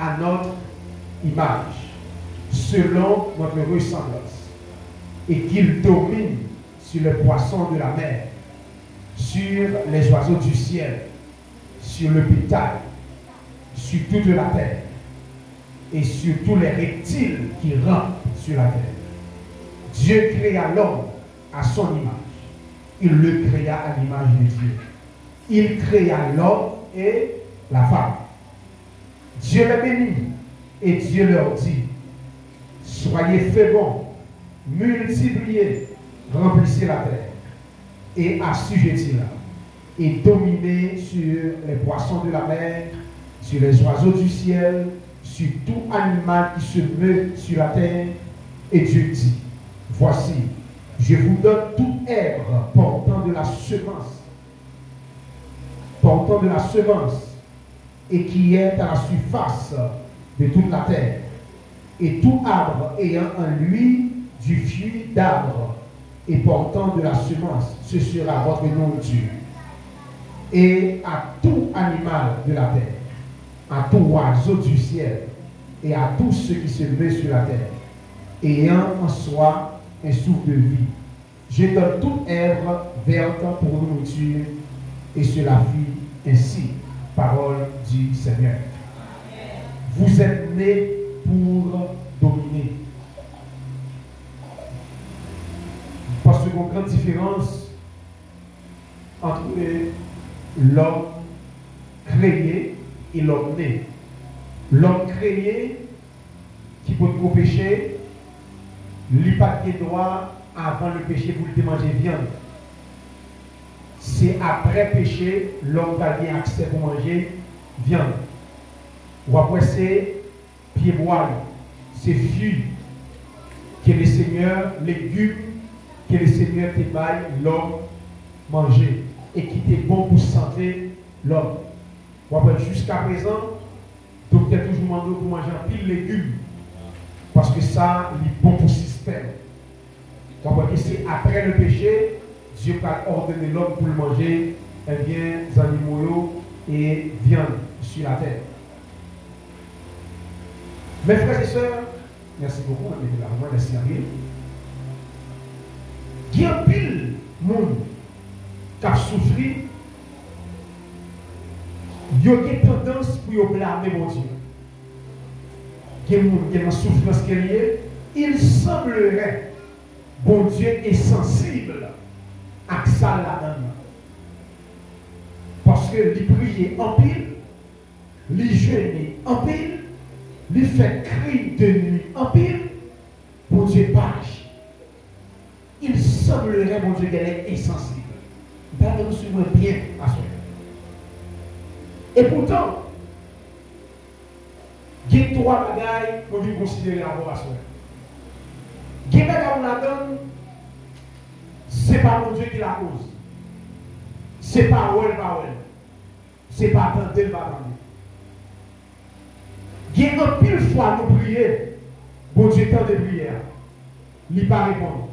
à notre image, selon notre ressemblance, et qu'il domine sur les poissons de la mer, sur les oiseaux du ciel, sur le bétail, sur toute la terre, et sur tous les reptiles qui rampent sur la terre. Dieu créa l'homme à son image. Il le créa à l'image de Dieu. Il créa l'homme et la femme. Dieu les bénit et Dieu leur dit, soyez féconds, multipliez, remplissez la terre et assujettez-la et dominez sur les poissons de la mer, sur les oiseaux du ciel, sur tout animal qui se meut sur la terre. Et Dieu dit, voici, je vous donne toute herbe portant de la semence, portant de la semence, et qui est à la surface de toute la terre, et tout arbre ayant en lui du fruit d'arbre et portant de la semence, ce sera votre nourriture. Et à tout animal de la terre, à tout oiseau du ciel, et à tous ceux qui se lèvent sur la terre, ayant en soi un souffle de vie. Je donne toute herbe verte pour nourriture, et cela fut ainsi. Parole du Seigneur. Vous êtes nés pour dominer. Parce qu'il a une différence entre l'homme créé et l'homme né. L'homme créé qui peut trop pécher, il pas de droit avant le péché pour le manger viande. C'est après péché, l'homme a bien accès pour manger viande. Ou après c'est pied bois, c'est fruits que le Seigneur, légumes que le Seigneur te baille l'homme manger et qui était bon pour santé l'homme. Ou après jusqu'à présent, docteur toujours demandé pour manger un pile légumes. Parce que ça, il est bon pour le système. Donc, c'est après le péché, Dieu a ordonné l'homme pour le manger, eh bien, animaux et viande sur la terre. Mes frères et sœurs, merci beaucoup, merci à vous. Il y a pile monde qui a souffert il y a une tendance pour blâmer mon Dieu. Il y a une souffrance qui est Il semblerait, bon Dieu est sensible à ça là-dedans. Parce que il prie en pile, il jeûne en pile, il fait cri de nuit en pile, bon Dieu page. Il semblerait, mon Dieu, qu'elle est insensible. Pardonnez-moi bien à ce et pourtant, il y a trois bagailles pour nous considérer avant à soi. Il y a des bagailles ce n'est pas mon Dieu qui la cause. Ce n'est pas elle, pas elle. Ce n'est pas tenter le pas Il y a pile fois nous prier, bon Dieu tant de prière. Il pas répondre.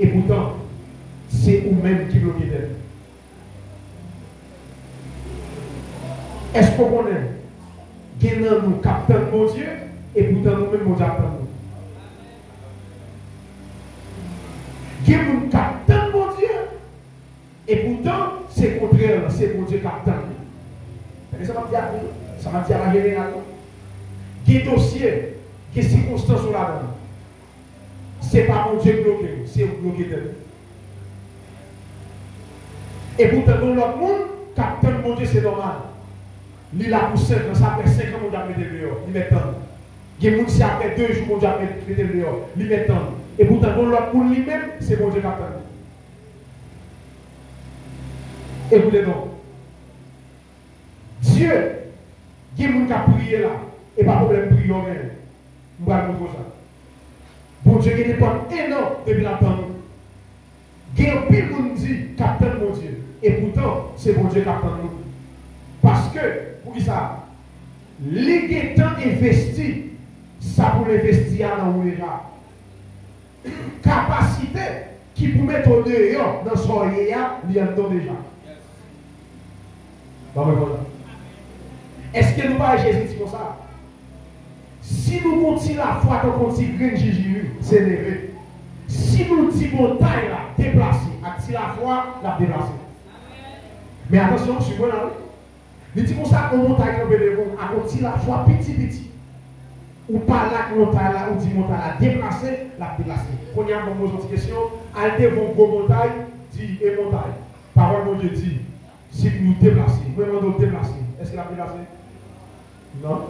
Et pourtant, c'est vous-même qui bloquez d'elle. Est-ce qu'on connaît Gagnant nous captons mon Dieu et pourtant nous-mêmes nous attendons. Gagnant nous captons mon Dieu et pourtant c'est contraire, c'est mon Dieu attend. Ça ça m'a à la générale. Qui dossier, qui circonstance sur la donne. Ce n'est pas mon Dieu bloqué, c'est vous bloqué de Et pourtant, dans l'autre monde, capteur mon Dieu, c'est normal. Il a poussé quand ça fait 5 ans, mon Dieu a mis dehors. Il temps. Il y a qui après 2 jours, mon Dieu a mis dehors. Il temps. Et pourtant, pour l'autre pour lui-même, c'est mon Dieu qui a Écoutez donc. Dieu, a qui ont prié là. Et pas problème, prier. Nous allons vous ça. Bon Dieu, a des portes énormes depuis la temps. Il y a pile qui dit, capitaine mon Dieu. Et pourtant, c'est mon Dieu qui attend nous. Parce que, pour qui ça? Les temps investi, ça pour l'investir dans le déjà. Capacité qui pour mettre au dehors dans son il y a déjà. Bon, mais voilà. Est-ce que nous parlons Jésus dit comme ça? Si nous continuons la foi qu'on continue de Jésus, c'est levé. Si nous disons montagne là, déplacée, si la foi, la déplacée. Mais attention, je suis bon là. Il ça qu'on on la foi petit petit. Ou pas là, montagne là, ou dit montagne là, déplacée, la déplacée. Quand il y a une question, allez vont gros montagne, dit et montagne. Parole de Dieu dit, si nous déplaçons, vraiment nous déplacer, est-ce qu'il a déplacé Non.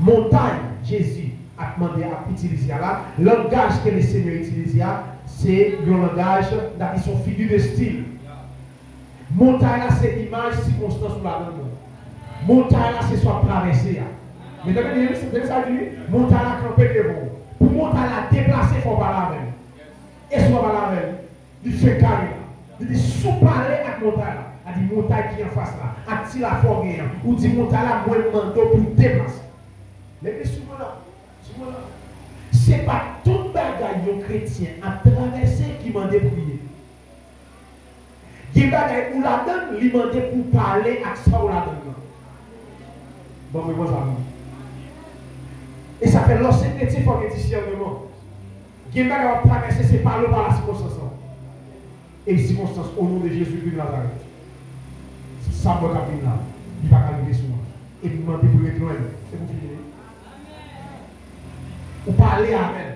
Montagne, Jésus a demandé à utiliser là. Langage que le Seigneur utilise, c'est le langage qui sont figure de style. Montagne c'est l'image circonstance ou la donne. Montagne c'est soit traversé. Mais vous avez c'est ça dit, montagne là, camper devant. Pour montagne là, déplacer, il faut pas même. Et soit pas la même. Il fait. Il dit, sous parler avec montagne a dit montagne qui est en face là, a dit la forêt, ou dit montagne là, moi je demande pour déplacer. Mais souvent là, souvent là, c'est pas tout bagaille chrétien à traverser qui m'a prier. Il y a bagaille où la donne, il m'a pour parler à ça ou la donne. Bon, mais moi ça Et ça fait lorsque chrétien faut que discernement. Il y a traverser, c'est par le par la circonstance. Et circonstance au nom de Jésus de Nazareth ça va venir là, il va arriver sur moi. Et vous demandez pour être loin. C'est vous finir. Ou parler Amen.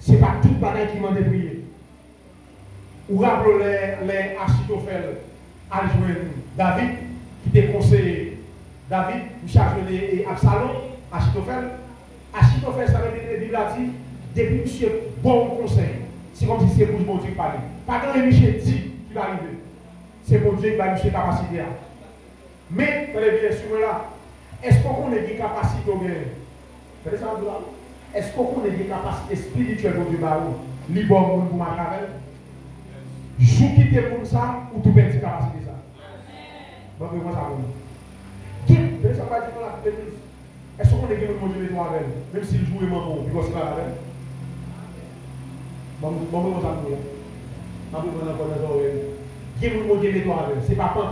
Ce n'est pas tout le bagage qui m'a prier. Ou rappelez les, les Achitophel joindre David, qui était conseillé. David, vous chargez les Absalom, Achitophel. Achitophel, ça veut dire que la Bible dit, depuis monsieur bon conseil. C'est comme si c'est pour mon Dieu parler. Pas quand le Michel dit qu'il va arriver c'est mon Dieu qui va nous faire capacité. Mais, très bien, sur là, est-ce qu'on a des capacités au Est-ce qu'on a des capacités spirituelles pour Dieu Libre pour ma carrière? Jou quitter pour ça, ou tout perdre capacité ça? Bon, moi ça. Qui Est-ce qu'on mon Dieu avec? Même s'il joue et bon, il va se faire avec. Bon, vous qui vous. Ce n'est pas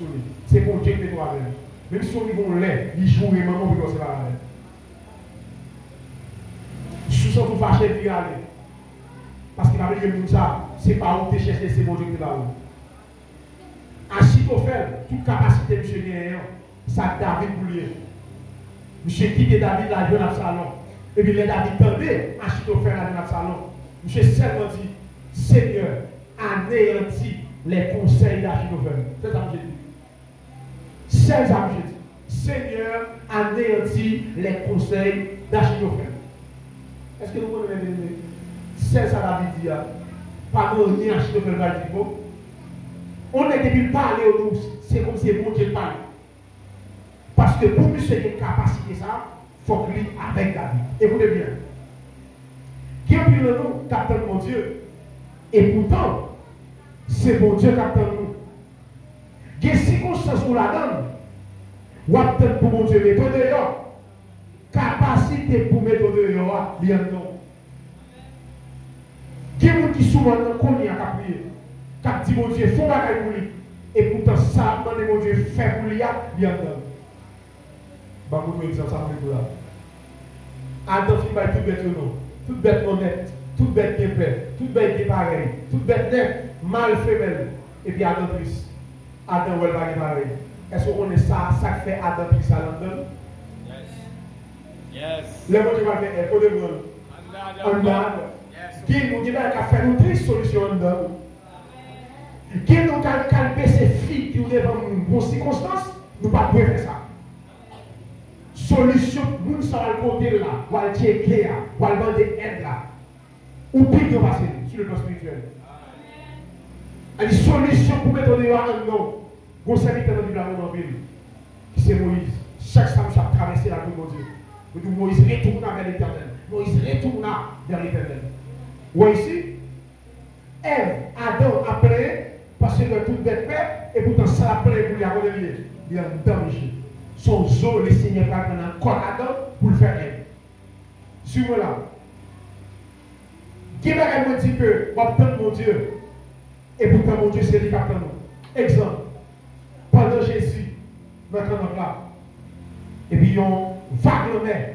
lui. C'est pour Dieu met toi avec. Même si on qu'on l'est, il joue et maman, on se va avec. Vous puis aller. Parce qu'il dit ça, ce n'est pas où tu cherches, c'est mon Dieu qui va où. À Chitophel, toute capacité de M. Gagnant, ça David Boulier. Monsieur quitté David la jeune Absalom. Et puis les David tendait à Chitophel la jeune Absalom. Monsieur seulement dit, Seigneur, anéantis les conseils d'Achitophel. C'est ça que j'ai dit. C'est ça que j'ai dit. Seigneur anéantit les conseils d'Achitophel. Est-ce que vous connaissez C'est ça la Bible dit. Pas de rien Achitophel va dire. On est depuis parler au nous, c'est comme si bon Dieu parle. Parce que pour lui, c'est une capacité ça, il faut que lui avec David. Écoutez bien. Qui a pris le nom, captain mon Dieu? Et pourtant, c'est mon Dieu qui attend nous. Il y a circonstances où la donne. Ou pour mon Dieu mettre dehors. Capacité pour mettre dehors, bien non. Il y a des gens qui souvent connaissent à prier. Quand dit mon Dieu, il faut pas pour lui. Et pourtant, ça, mon Dieu, fait pour lui, bien non. Bah, vous me dites ça, me là. Adam, il va tout bête non. Tout bête honnête. Tout bête bien fait. Tout bête bien pareil. Tout bête net mal femelle, et puis Adam plus. Adam ou pas pareil. Est-ce qu'on est ça, ça fait Adam plus à l'endroit? Yes. Yes. Le mot qui va faire écho de monde. En bas. Qui nous dit qu'à faire une triste solution en dedans. Qui nous a calmé ces filles qui nous devant une bonne circonstance, nous ne pouvons pas faire ça. Solusyon moun sa wal konde la, wal tiye kle la, wal mande ed la. Ou pi yo basen, sou le plan spirituel. Une solution pour mettre dehors un nom. Vous savez que dans la Bible, en ville, c'est Moïse. Chaque femme a traversé la vie de Dieu. Vous Moïse retourne vers l'éternel. Moïse retourne vers l'éternel. Vous ici, Ève, Adam après, parce que tout bête fait, et pourtant ça après pour lui avoir il a un danger. Son zoo, le Seigneur va prendre encore Adam pour le faire Ève. Suivez là. Qui me dire que, mon Dieu, et pourtant, mon Dieu, c'est lui qui nous. Exemple, pendant Jésus, maintenant là. Et puis on vague le mer